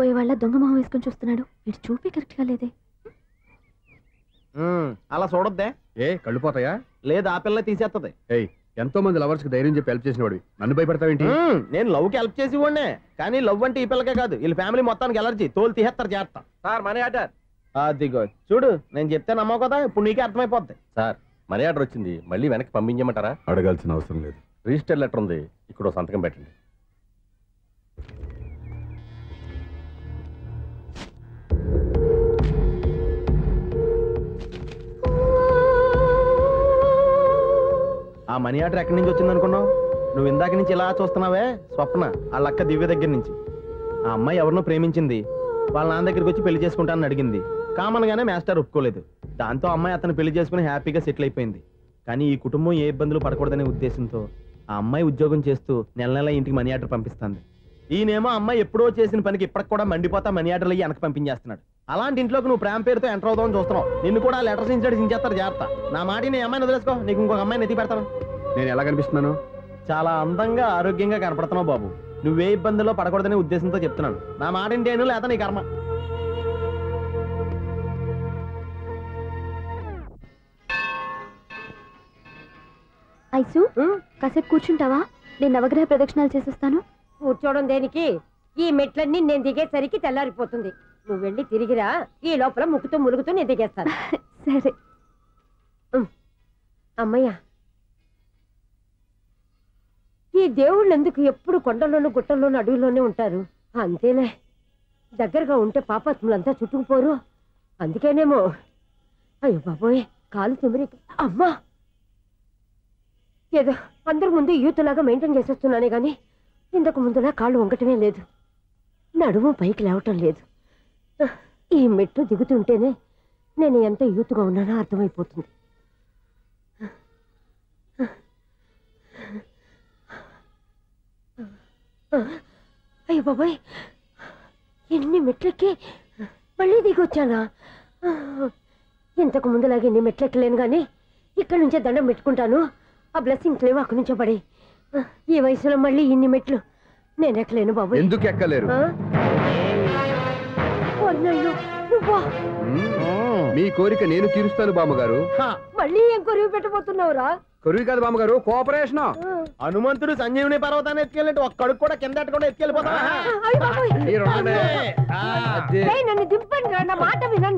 ఎగరేసుకుపోయే వాళ్ళ దొంగ మొహం వేసుకొని చూస్తున్నాడు. ఇటు చూపి కరెక్ట్గా లేదే. అలా చూడొద్దే. ఏ కళ్ళు పోతాయా? లేదు ఆ పిల్ల తీసేస్తుంది ఏయ్ ఎంతో మంది లవర్స్కి ధైర్యం చెప్పి హెల్ప్ చేసిన వాడివి నన్ను భయపడతావేంటి? నేను లవ్కి హెల్ప్ చేసి ఇవ్వండి కానీ లవ్ అంటే ఈ పిల్లకే కాదు. వీళ్ళ ఫ్యామిలీ మొత్తానికి ఎలర్జీ తోలు తీసేస్తారు చేస్తా సార్ మనీ ఆర్డర్. అదిగో చూడు నేను చెప్తే నమ్మవు కదా? ఇప్పుడు నీకే అర్థమైపోద్ది. సార్ మనీ ఆర్డర్ వచ్చింది. మళ్ళీ వెనక్కి పంపించమంటారా? అడగాల్సిన అవసరం లేదు. రిజిస్టర్ లెటర్ ఉంది. ఇక్కడ సంతకం పెట్టండి. మనీ ఆర్డర్ ఎక్కడి నుంచి వచ్చింది అనుకున్నావు? నువ్వు ఇందాక నుంచి ఇలా చూస్తున్నావే? స్వప్న వాళ్ళ అక్క దివ్య దగ్గర నుంచి. ఆ అమ్మాయి ఎవరినో ప్రేమించింది. వాళ్ళ నాన్న దగ్గరికి వచ్చి పెళ్ళి చేసుకుంటానని అడిగింది. కామన్ గానే మాస్టర్ ఒప్పుకోలేదు. దాంతో అమ్మాయి అతను పెళ్ళి చేసుకుని హ్యాపీగా సెటిల్ అయిపోయింది. కానీ ఈ కుటుంబం ఏ ఇబ్బందులు పడకూడదనే ఉద్దేశంతో ఆ అమ్మాయి ఉద్యోగం చేస్తూ నెల నెల ఇంటికి మనీ ఆర్డర్ పంపిస్తుంది. ఈయనేమో అమ్మాయి ఎప్పుడో చేసిన పనికి ఇప్పటికి కూడా మండిపోతా మనీ ఆర్డర్లు అయ్యి వెనక పంపించేస్తున్నాడు. అలాంటి ఇంట్లోకి నువ్వు ప్రేమ పేరుతో ఎంటర్ అవుదామని చూస్తున్నావు. నిన్ను కూడా లెటర్స్ ఇన్సైడ్ సించేస్తారు జాగ్రత్త. నా మాట నీ అమ్మాయిని వదిలేసుకో. నీకు ఇంకొక అమ్మాయిని ఎత్తి పెడతాను. నేను ఎలా కనిపిస్తున్నాను? చాలా అందంగా ఆరోగ్యంగా కనపడుతున్నావు బాబు. నువ్వే ఇబ్బందుల్లో పడకూడదనే ఉద్దేశంతో చెప్తున్నాను. నా మాట ఏంటేను లేదా నీ కర్మ. ఐసు కాసేపు కూర్చుంటావా? నేను నవగ్రహ ప్రదక్షిణాలు చేసేస్తాను. కూర్చోవడం దేనికి? ఈ మెట్లన్నీ నేను దిగేసరికి తెల్లారిపోతుంది. నువ్వు వెళ్ళి తిరిగిరా ఈ లోపల ముక్కుతూ ములుగుతూ నేను దిగేస్తాను. సరే. అమ్మయ్యా ఈ దేవుళ్ళు ఎందుకు ఎప్పుడు కొండల్లోనూ గుట్టల్లోనూ అడవుల్లోనే ఉంటారు? అంతేలే దగ్గరగా ఉంటే పాపాత్ములంతా చుట్టుకుపోరు. అందుకేనేమో. అయ్యో బాబోయ్ కాలు తిమిరి అమ్మా! ఏదో అందరి ముందు యూత్లాగా మెయింటైన్ చేసేస్తున్నానే కానీ ఇంతకు ముందులా కాళ్ళు వంకటమే లేదు. నడుము పైకి లేవటం లేదు. ఈ మెట్టు దిగుతుంటేనే నేను ఎంత యూత్గా ఉన్నానో అర్థమైపోతుంది. అయ్యో బాబాయ్. ఎన్ని మెట్లెక్కి మళ్ళీ దిగొచ్చానా? ఇంతకు ముందులాగే ఎన్ని మెట్లెక్కలేను కానీ ఇక్కడి నుంచే దండం పెట్టుకుంటాను. ఆ బ్లెస్సింగ్స్ లేవు అక్కడి నుంచో పడి ఈ వయసులో మళ్ళీ ఇన్ని మెట్లు నేను ఎక్కలేను బాబు ఎందుకు ఎక్కలేరు. మీ కోరిక నేను తీరుస్తాను బామ్మగారు. మళ్ళీ ఏం కొరివి పెట్టబోతున్నావురా? కొరువు కాదు బామ్మగారు కోఆపరేషన్. హనుమంతుడు సంజీవుని పర్వతాన్ని ఎత్తుకెళ్ళినట్టు ఒక్కడికి కూడా కింద ఎట్టకుండా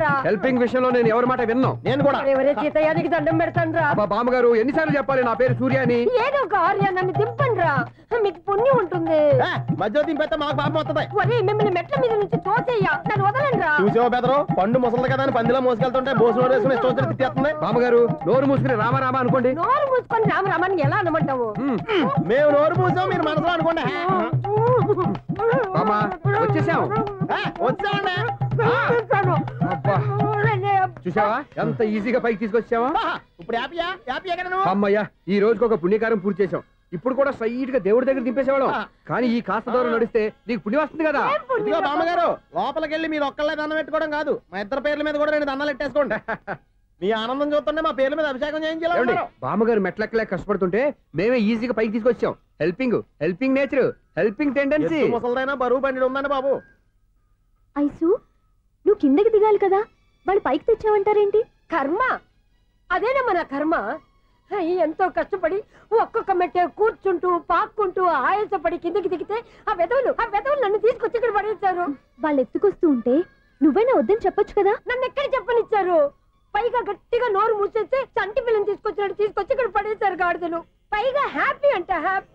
రా హెల్పింగ్ విషయంలో నేను ఎవరి మాట విన్నాం? నేను కూడా. దండం పెడతాను రా బామ్మగారు ఎన్నిసార్లు చెప్పాలి నా పేరు సూర్య అని ఏదో ఒక ఆర్య నన్ను దింపండి రా మీకు పుణ్యం ఉంటుంది. ఏ, మధ్యలో దింపేస్తే మాకు పాపం వస్తుంది. ఒరే మిమ్మల్ని మెట్ల మీద నుంచి తోసేయ్యా. నన్ను వదలండి రా చూసావా బెదరు? పండు ముసలి కదా అని పందిలో మోసుకెళ్తుంటే బోసు వేసుకుని వచ్చినట్టు తిట్టేస్తుంది. బామ్మగారు నోరు మూసుకుని రామారామా అనుకోండి. నోరు మూసుకొని రామ రామని ఎలా అనమంటావు? మ్మ్. నోరు మూసాం మీరు మనసులో అనుకోండి. బామ్మ వచ్చేసాం ఏ, వచ్చామండి అబ్బా. చూసావా? ఎంత ఈజీగా పైకి తీసుకొచ్చావా? ఇప్పుడు హ్యాపీయా అమ్మయ్యా ఈ రోజుకి ఒక పుణ్యకారం పూర్తి చేసాం ఇప్పుడు కూడా స్ట్రైట్గా దేవుడి దగ్గర దింపేసేవాళ్ళం. కానీ ఈ కాస్త దూరం నడిస్తే నీకు పుణ్యం వస్తుంది కదా? బామ్మగారు లోపలికి వెళ్ళి మీరు ఒక్కళ్ళే దండం పెట్టుకోవడం కాదు. మా ఇద్దరు పేర్ల మీద కూడా రెండు దండాలు పెట్టేసుకోండి మీ ఆనందం చూస్తుంటే మా పేర్ల మీద అభిషేకం చేయించాలి బామ్మగారు మెట్లెక్కలే కష్టపడుతుంటే మేమే ఈజీగా పైకి తీసుకొచ్చాం. Helping helping nature helping tendency ముసలిదైనా బరువు బండి ఉందండి బాబు. ఐసు నువ్వు కిందకి దిగాలి కదా వాళ్ళు పైకి తెచ్చావంటారేంటి? కర్మ. అదేనమ్మా నా కర్మ? ఎంతో కష్టపడి ఒక్కొక్క మెట్టే కూర్చుంటూ పాక్కుంటూ ఆయాసపడి కిందకి దిగితే ఆ వెదవులు ఆ వెదవులు నన్ను తీసుకొచ్చి ఇక్కడ పడేశారు. వాళ్ళు ఎత్తుకొస్తూ ఉంటే నువ్వైనా వద్దని చెప్పొచ్చు కదా? నన్ను ఎక్కడ చెప్పనిచ్చారు? పైగా గట్టిగా నోరు మూసేస్తే చంటి పిల్లని తీసుకొచ్చినట్టు తీసుకొచ్చి ఇక్కడ పడేశారు గాడిదలు. పైగా హ్యాపీ అంట హ్యాపీ.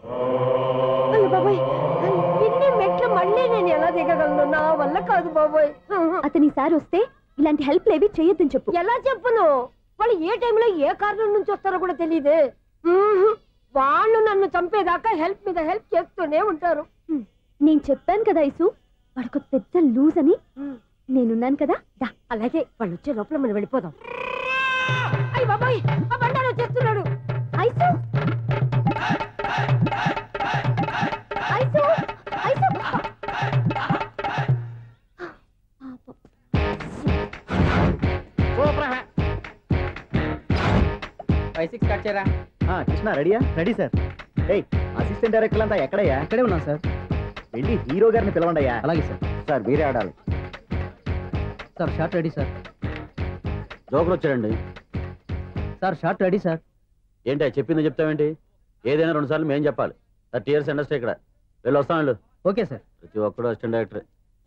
బాబాయ్ ఇన్ని మెట్లు మళ్ళీ నేను ఎలా దిగగలను? నా వల్ల కాదు బాబాయ్. అతని సారి వస్తే ఇలాంటి హెల్ప్ లేవి చేయొద్దని చెప్పు. ఎలా చెప్పును? వాళ్ళు ఏ టైంలో ఏ కారణం నుంచి వస్తారో కూడా తెలియదే వాళ్ళు నన్ను చంపేదాకా హెల్ప్ మీద హెల్ప్ చేస్తూనే ఉంటారు. నేను చెప్పాను కదా ఐసు వాడొక పెద్ద లూజ్ అని నేనున్నాను కదా దా అలాగే వాళ్ళు వచ్చే లోపల మనం వెళ్ళిపోదాం. అయ్య బాబాయ్ ఆ బండారు వచ్చేస్తున్నాడు ice? Ice? Ice? Five six cut చేయరా? కృష్ణ రెడీయా? Ready sir. ఏయ్ అసిస్టెంట్ డైరెక్టర్ అంతా ఎక్కడయ్యా? ఇక్కడే ఉన్నాం సార్. వెళ్ళి హీరో గారిని పిలవండి అయ్యా అలాగే సార్. సార్ మీరే ఆడాలి. Sir shot ready sir. Joker వచ్చాడండి. Sir shot ready sir. ఏంటి చెప్పింది చెప్తావేంటి? ఏదైనా రెండు సార్లు మేం చెప్పాలి. థర్టీ ఇయర్స్ ఇండస్ట్రీ ఇక్కడ. వెళ్ళి వస్తాం వెళ్ళు. Okay sir. ప్రతి ఒక్కడు అసిస్టెంట్ డైరెక్టర్.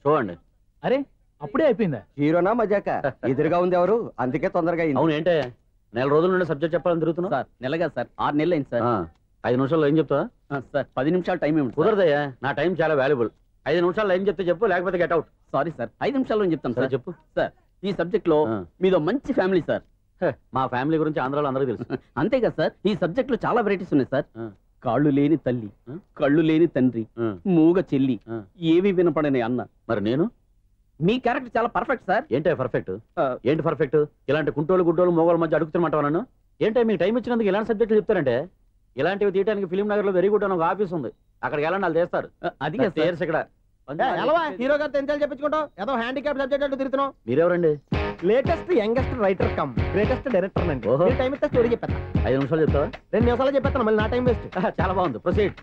చూడండి. అరే అప్పుడే అయిపోయిందా? హీరోనా మజాక? ఎదురుగా ఉంది ఎవరు? అందుకే తొందరగా అయింది. అవును ఏంటే? నెల రోజుల నుండి సబ్జెక్ట్ చెప్పాలని తిరుగుతున్నావు? సార్ నెలగా సార్. ఆరు నెలలు అయింది సార్. ఆ, ఐదు నిమిషాల్లో ఏం చెప్తావా? ఆ, సార్ పది నిమిషాలు టైం ఏమిటి కుదరదయ్యా. నా టైం చాలా వాల్యుబుల్. ఐదు నిమిషాల్లో ఏం చెప్తే చెప్పు లేకపోతే గెట్ అవుట్. సారీ సార్ ఐదు నిమిషాల్లో చెప్తాను సరే చెప్పు. సార్ ఈ సబ్జెక్ట్లో. మీదో మంచి ఫ్యామిలీ సార్. మా ఫ్యామిలీ గురించి ఆంధ్రాలో అందరికీ తెలుసు. అంతే కదా సార్ ఈ సబ్జెక్ట్లో చాలా వెరైటీస్ ఉన్నాయి సార్. కాళ్ళు లేని తల్లి. కళ్ళు లేని తండ్రి మూగ చెల్లి. ఏవి వినపడని అన్న. మరి నేను? మీ క్యారెక్టర్ చాలా పర్ఫెక్ట్ సార్. ఏంటే పర్ఫెక్ట్. ఏంటి పర్ఫెక్ట్ ఇలాంటి కుంటోళ్ళు గుడ్డోళ్ళు మోగోళ్ళ మధ్య అడుగుతున్నమాట నన్ను? ఏంటే మీకు టైం ఇచ్చినందుకు ఇలాంటి సబ్జెక్టులు చెప్తారంటే? ఇలాంటివి తీయడానికి ఫిలిం నగర్లో వెరీ గుడ్ అని ఒక ఆఫీస్ ఉంది. అక్కడికి వెళ్ళండి వాళ్ళు చేస్తారు అది ఇక్కడ హీరో గారు తెంచాలి చెప్పించుకుంటావు? ఏదో హ్యాండిక్యాప్ సబ్జెక్ట్ అంటూ తిరుగుతున్నావు? మీరెవరండి? Latest youngest writer cum greatest director అండి ఓహో. టైం ఇస్తే స్టోరీ చెప్పేస్తా. ఐదు నిమిషాలు చెప్తావా? రెండు నిమిషాలు చెప్పేస్తాను మళ్ళీ నా టైం వేస్ట్ చాలా బాగుంది. ప్రొసీడ్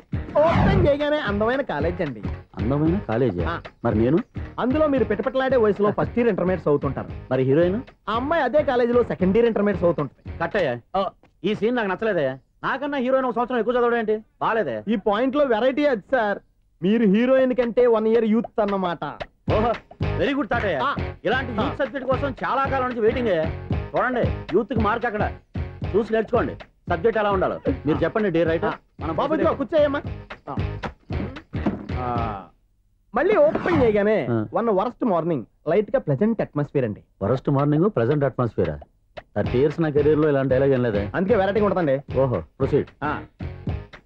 ఓపెన్ చేయగానే అందమైన కాలేజ్ అండి. అందమైన కాలేజీ. మరి నేను? అందులో మీరు పిటపట్లాడే వయసులో ఫస్ట్ ఇయర్ ఇంటర్మీడియట్స్ అవుతుంటారు. మరి హీరోయిన్ ఆ అమ్మాయి అదే కాలేజీలో సెకండ్ ఇయర్ ఇంటర్మీడియట్స్ అవుతుంటుంది. కట్టయ్యా ఈ సీన్ నాకు నచ్చలేదే నాకన్నా హీరోయిన్ ఒక సంవత్సరం ఎక్కువ చదవడం ఏంటి? బాగాలేదే ఈ పాయింట్లో వెరైటీ అది సార్ మీరు హీరోయిన్ కంటే వన్ ఇయర్ యూత్ అన్నమాట. ఓహో వెరీ గుడ్ తాటయ్య ఆ. ఇలాంటి యూత్ సబ్జెక్ట్ కోసం చాలా కాలం నుంచి వెయిటింగ్. చూడండి యూత్కి మార్క్ అక్కడ చూసి నేర్చుకోండి. సబ్జెక్ట్ ఎలా ఉండాలో. మీరు చెప్పండి డే రైట్ మనం బాబు ఇదిగో కూర్చోయమ్మా. మళ్ళీ ఓపెన్ చేయగానే ఆ. One worst morning. లైట్గా ప్లెజెంట్ అట్మాస్ఫియర్ అండి. First morning present atmosphere? Thirty years నా కెరీర్లో ఇలాంటి డైలాగ్ ఏం లేదే? అందుకే వెరైటీ ఉంటుందండి. ఓహో ప్రొసీడ్.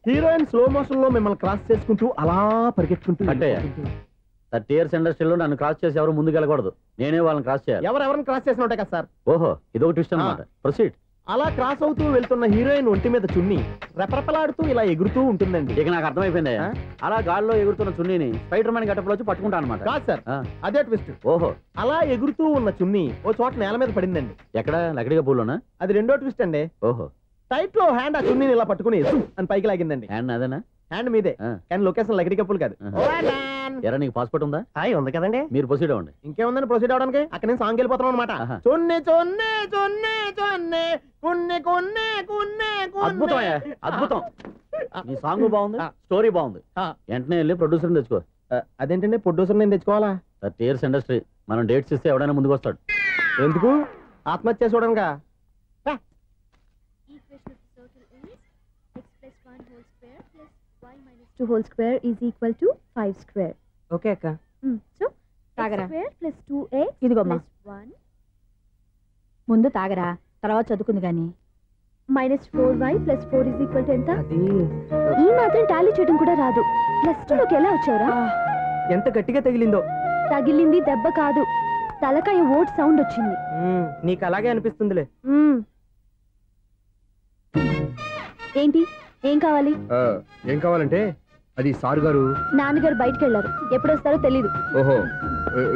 హీరోయిన్ స్లో మోషన్లో మిమ్మల్ని క్రాస్ చేసుకుంటూ అలా పరిగెట్టుకుంటూ అట్టయ్య. థర్టీ ఇయర్స్ ఇండస్ట్రీలో నన్ను క్రాస్ చేసి ఎవరు ముందుకు వెళ్ళకూడదు. నేనే వాళ్ళని క్రాస్ చేయాలి. ఎవరెవరిని క్రాస్ చేసిన ఉంటాయి కదా సార్? ఓహో ఇదొక ట్విస్ట్ అనమాట ప్రొసీడ్ అలా క్రాస్ అవుతూ వెళ్తున్న హీరోయిన్ ఒంటి మీద చున్ని రెపరెపలాడుతూ ఇలా ఎగురుతూ ఉంటుందండి. ఇక నాకు అర్థమైపోయింది? అలా గాల్లో ఎగురుతున్న చున్నీని స్పైడర్ మ్యాన్ గట్టపులో వచ్చి పట్టుకుంటా అనమాట కాదు సార్. అదే ట్విస్ట్ ఓహో. అలా ఎగురుతూ ఉన్న చున్ని ఓ చోట నేల మీద పడిందండి. ఎక్కడ? లకడిగా పూలోనా అది రెండో ట్విస్ట్ అండి. ఓహో. టైట్లో హ్యాండ్ ఆ చున్నీని ఇలా పట్టుకుని అని పైకి లాగిందండి. హ్యాండ్ అదేనా హ్యాండ్ మీదే. కానీ లొకేషన్ లగడి కప్పులు కాదు. ఎరా నీకు పాస్పోర్ట్ ఉందా? హాయ్ ఉంది కదండి. మీరు ప్రొసీడ్ అవ్వండి. ఇంకేముందని ప్రొసీడ్ అవడానికి అక్కడ నేను సాంగ్ వెళ్ళిపోతాను అనమాట. చొన్నే చొన్నే చొన్నే చొన్నే కున్నే కొన్నే కున్నే అద్భుతం. అద్భుతం నీ సాంగ్ బాగుంది. స్టోరీ బాగుంది. వెంటనే వెళ్ళి ప్రొడ్యూసర్ తెచ్చుకో. అదేంటండి? ప్రొడ్యూసర్ నేను తెచ్చుకోవాలా? థర్టీ ఇయర్స్ ఇండస్ట్రీ మనం డేట్స్ ఇస్తే ఎవడైనా ముందుకు వస్తాడు ఎందుకు? ఆత్మహత్య చూడనుగా Two whole square is equal to five square. Okay అక్క. Mm. So తాగరా. x square plus two x ఇదిగోమ్మా. plus one. ముందు తాగరా తర్వాత చదువుకుంది గాని minus four y plus four is equal to ఎంత? ఈ మాత్రం టాలీ చేయడం కూడా రాదు. ప్లస్ టూ లోకి ఎలా వచ్చారా ఎంత గట్టిగా తగిలిందో. తగిలింది దెబ్బ కాదు. తలకాయ ఓట్ సౌండ్ వచ్చింది. మ్మ్, నీకు అలాగే అనిపిస్తుందిలే. మ్మ్. ఏంటి? ఏం కావాలి? ఆ, ఏం కావాలంటే? అది సార్ గారు? నాన్నగారు బయటకు వెళ్ళారు ఎప్పుడు వస్తారో తెలీదు. ఓహో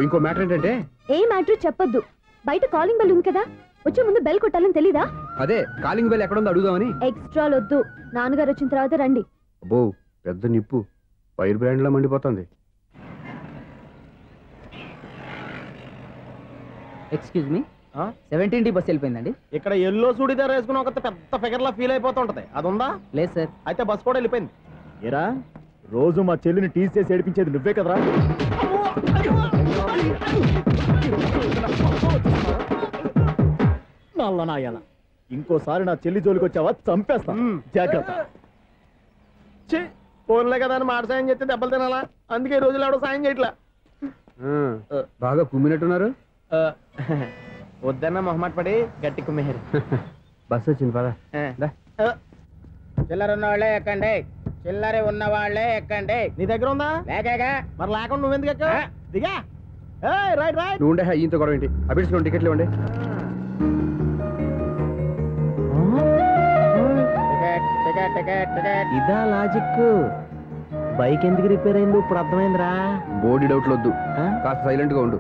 ఇంకో మ్యాటర్ ఏంటంటే? ఏ మ్యాటర్ చెప్పొద్దు. బయట కాలింగ్ బెల్ ఉంది కదా? వచ్చే ముందు బెల్ కొట్టాలని తెలీదా? అదే కాలింగ్ బెల్ ఎక్కడ ఉందో అడుగుదామని. ఎక్స్ట్రాలు వద్దు నాన్నగారు వచ్చిన తర్వాత రండి. అబ్బో పెద్ద నిప్పు. ఫైర్ బ్రాండ్ లా మండిపోతుంది. ఎక్స్క్యూజ్ మీ ఆ? సెవెంటీన్ డి బస్ వెళ్ళిపోయిందండి. ఇక్కడ ఎల్లో చూడిదార్ వేసుకుని ఒక పెద్ద ఫిగర్ లా ఫీల్ అయిపోతుంటది. అది ఉందా లేదు సార్. అయితే బస్ కూడా వెళ్ళిపోయింది. ఏరా? రోజు మా చెల్లిని టీస్ చేసి ఏడిపించేది నువ్వే కదరా? నల్ల నాయన. ఇంకోసారి నా చెల్లి జోలికి వచ్చావా? చంపేస్తా. జాగ్రత్త. ఫోన్లే కదా అని మాట సాయం చేస్తే దెబ్బలు తినాలా? అందుకే ఈ రోజులు ఎవడో సాయం చేయట్లా. బాగా కుమ్మినట్టున్నారు? వద్దన్న మొహమాట పడి గట్టి కుమ్మేహారు బస్ వచ్చింది పదా. చిల్లర ఉన్న వాళ్ళే ఎక్కండి. చిల్లర ఉన్న వాళ్ళే ఎక్కండి. నీ దగ్గర ఉందా? లేకగా? మరి లేకుండా నువ్వెందుకు ఎక్కావు? దిగా. ఏయ్, రైట్ రైట్. నువ్వు ఉండే ఈయంతో గొడవ ఏంటి? అబిడ్స్ రెండు టికెట్లు ఇవ్వండి. ఇదా లాజిక్ బైక్ ఎందుకు రిపేర్ అయింది? ఇప్పుడు అర్థమైందిరా. బోర్డు డౌట్లు వద్దు? కాస్త సైలెంట్గా ఉండు.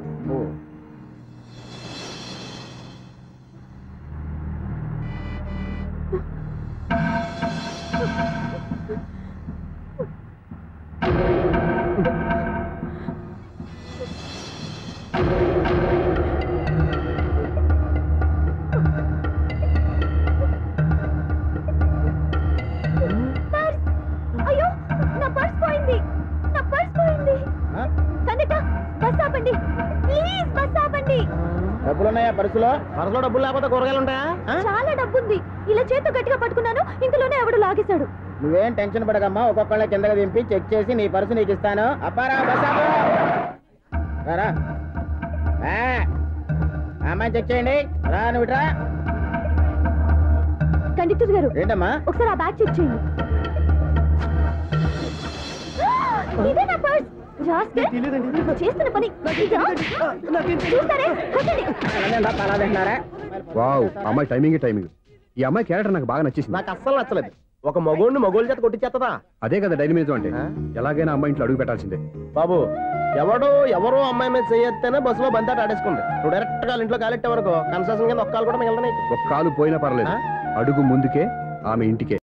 డబ్బులున్నాయా పర్సులో? పర్సులో డబ్బులు లేకపోతే కూరగాయలు ఉంటాయా? చాలా డబ్బు ఉంది ఇలా చేతితో గట్టిగా పట్టుకున్నాను. ఇంతలోనే ఎవడు లాగేశాడు? నువ్వేం టెన్షన్ పడకమ్మా ఒక్కొక్కళ్ళ కిందకి దింపి చెక్ చేసి నీ పర్సు నీకు ఇస్తాను. అప్పారా రారా అమ్మాయిని చెక్ చేయండి. రా నువ్వు ఇట్రా కండక్టర్ గారు ఏంటమ్మా? ఒకసారి ఆ బ్యాగ్ చెక్ చేయండి. ఇదే నా పర్స్ చేస్తున్న పని వావ్ అమ్మాయి టైమింగ్ టైమింగ్ ఈ అమ్మాయి క్యారెక్టర్ నాకు బాగా నచ్చేసింది. నాకు అస్సలు నచ్చలేదు. ఒక మగోడిని మగోళ్ళ చేత కొట్టించేస్తుందా అదే కదా డైనమిజం అంటే? ఎలాగైనా అమ్మాయి ఇంట్లో అడుగు పెట్టాల్సిందే. బాబు ఎవడో ఎవరో అమ్మాయి మీద చేయొత్తేనే బస్సులో బంతాట ఆడేసుకుంది. నువ్వు డైరెక్ట్గా ఇంట్లో కాలెట్టే వరకు కన్సెషన్ కింద ఒక్కలు కూడా మిగలదు నీకు. ఒక్క కాలు పోయినా పర్లేదు? అడుగు ముందుకే ఆమె ఇంటికే.